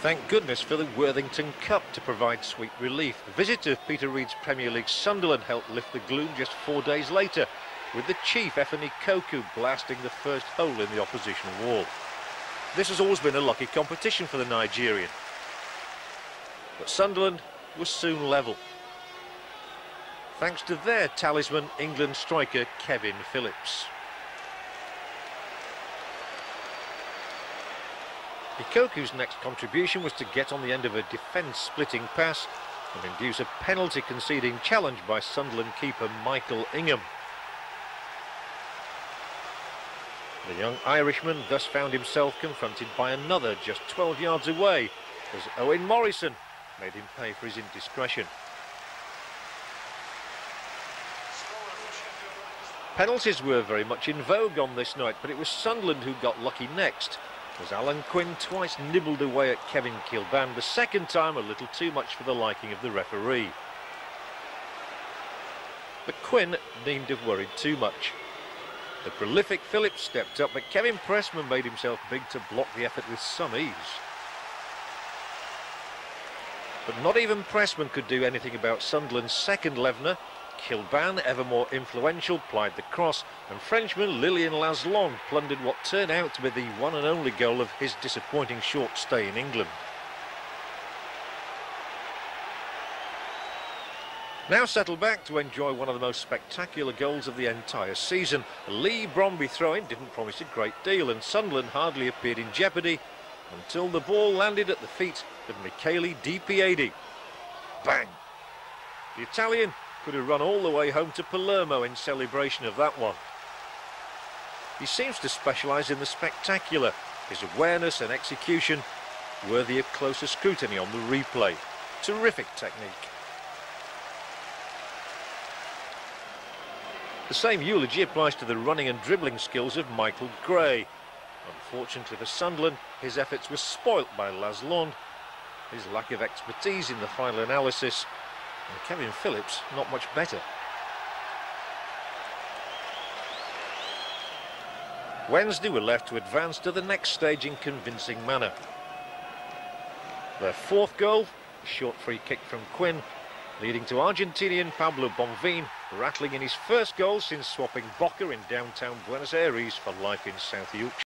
Thank goodness for the Worthington Cup to provide sweet relief. The visit of Peter Reid's Premier League Sunderland helped lift the gloom just four days later, with the chief Efan Ekoku blasting the first hole in the opposition wall. This has always been a lucky competition for the Nigerian. But Sunderland was soon level. Thanks to their talisman, England striker Kevin Phillips. Ekoku's next contribution was to get on the end of a defence-splitting pass and induce a penalty-conceding challenge by Sunderland keeper Michael Ingham. The young Irishman thus found himself confronted by another just 12 yards away as Owen Morrison made him pay for his indiscretion. Penalties were very much in vogue on this night, but it was Sunderland who got lucky next as Alan Quinn twice nibbled away at Kevin Kilbane, the second time a little too much for the liking of the referee. But Quinn needn't have worried too much. The prolific Phillips stepped up, but Kevin Pressman made himself big to block the effort with some ease. But not even Pressman could do anything about Sunderland's second Levener, Kilbane, ever more influential, plied the cross, and Frenchman Lilian Laslandes plundered what turned out to be the one and only goal of his disappointing short stay in England. Now settle back to enjoy one of the most spectacular goals of the entire season. A Leigh Bromby throw-in didn't promise a great deal and Sunderland hardly appeared in jeopardy until the ball landed at the feet of Michele Di Piedi. Bang! The Italian could have run all the way home to Palermo in celebration of that one. He seems to specialise in the spectacular, his awareness and execution worthy of closer scrutiny on the replay. Terrific technique. The same eulogy applies to the running and dribbling skills of Michael Gray. Unfortunately for Sunderland, his efforts were spoilt by Laslandes, his lack of expertise in the final analysis and Kevin Phillips, not much better. Wednesday were left to advance to the next stage in convincing manner. Their fourth goal, a short free kick from Quinn, leading to Argentinian Pablo Bonvin rattling in his first goal since swapping Boca in downtown Buenos Aires for life in South Yorkshire.